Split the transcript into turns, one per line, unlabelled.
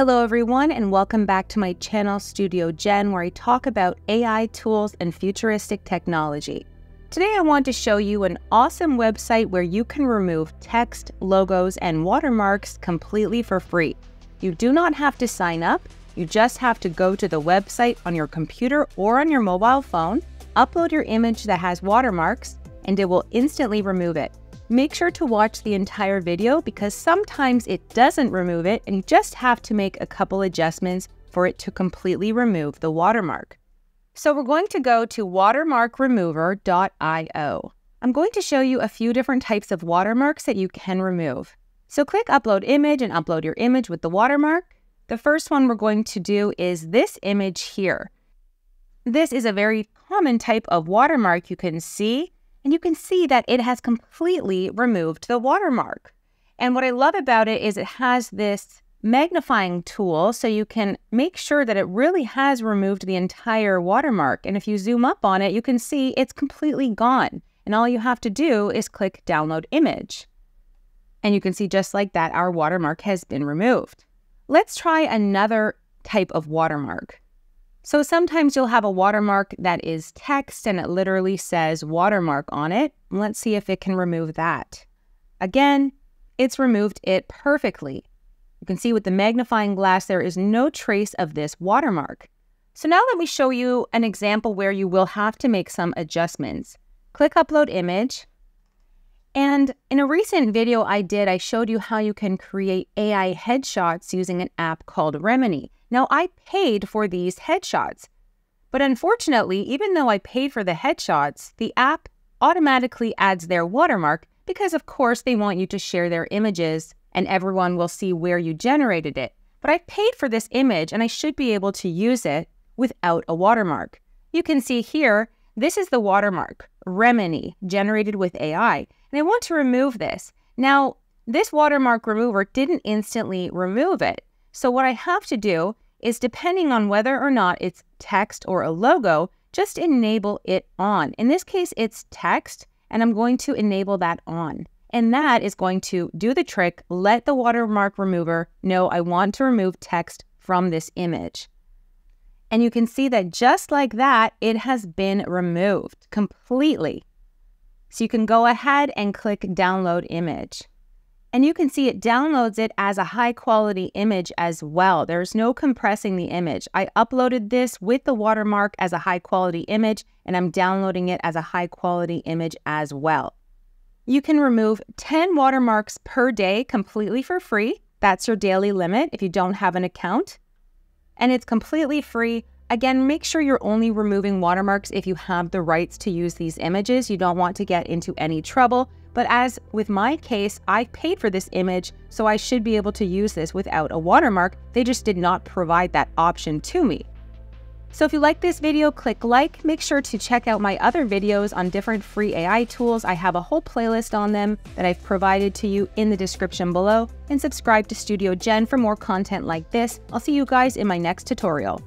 Hello everyone and welcome back to my channel Studio Jen where I talk about AI tools and futuristic technology. Today I want to show you an awesome website where you can remove text, logos, and watermarks completely for free. You do not have to sign up, you just have to go to the website on your computer or on your mobile phone, upload your image that has watermarks, and it will instantly remove it. Make sure to watch the entire video because sometimes it doesn't remove it and you just have to make a couple adjustments for it to completely remove the watermark. So we're going to go to watermarkremover.io. I'm going to show you a few different types of watermarks that you can remove. So click upload image and upload your image with the watermark. The first one we're going to do is this image here. This is a very common type of watermark you can see and you can see that it has completely removed the watermark. And what I love about it is it has this magnifying tool so you can make sure that it really has removed the entire watermark. And if you zoom up on it, you can see it's completely gone. And all you have to do is click download image. And you can see just like that, our watermark has been removed. Let's try another type of watermark. So sometimes you'll have a watermark that is text and it literally says watermark on it. Let's see if it can remove that. Again, it's removed it perfectly. You can see with the magnifying glass, there is no trace of this watermark. So now let me show you an example where you will have to make some adjustments. Click Upload Image. And in a recent video I did, I showed you how you can create AI headshots using an app called Remini. Now, I paid for these headshots, but unfortunately, even though I paid for the headshots, the app automatically adds their watermark because, of course, they want you to share their images and everyone will see where you generated it. But I paid for this image and I should be able to use it without a watermark. You can see here, this is the watermark, Remini, generated with AI. And I want to remove this. Now, this watermark remover didn't instantly remove it. So what I have to do is depending on whether or not it's text or a logo, just enable it on. In this case, it's text, and I'm going to enable that on. And that is going to do the trick, let the watermark remover know I want to remove text from this image. And you can see that just like that, it has been removed completely. So you can go ahead and click download image. And you can see it downloads it as a high quality image as well. There's no compressing the image. I uploaded this with the watermark as a high quality image, and I'm downloading it as a high quality image as well. You can remove 10 watermarks per day completely for free. That's your daily limit if you don't have an account. And it's completely free. Again, make sure you're only removing watermarks if you have the rights to use these images. You don't want to get into any trouble. But as with my case, I paid for this image, so I should be able to use this without a watermark. They just did not provide that option to me. So if you like this video, click like. Make sure to check out my other videos on different free AI tools. I have a whole playlist on them that I've provided to you in the description below. And subscribe to Studio Jen for more content like this. I'll see you guys in my next tutorial.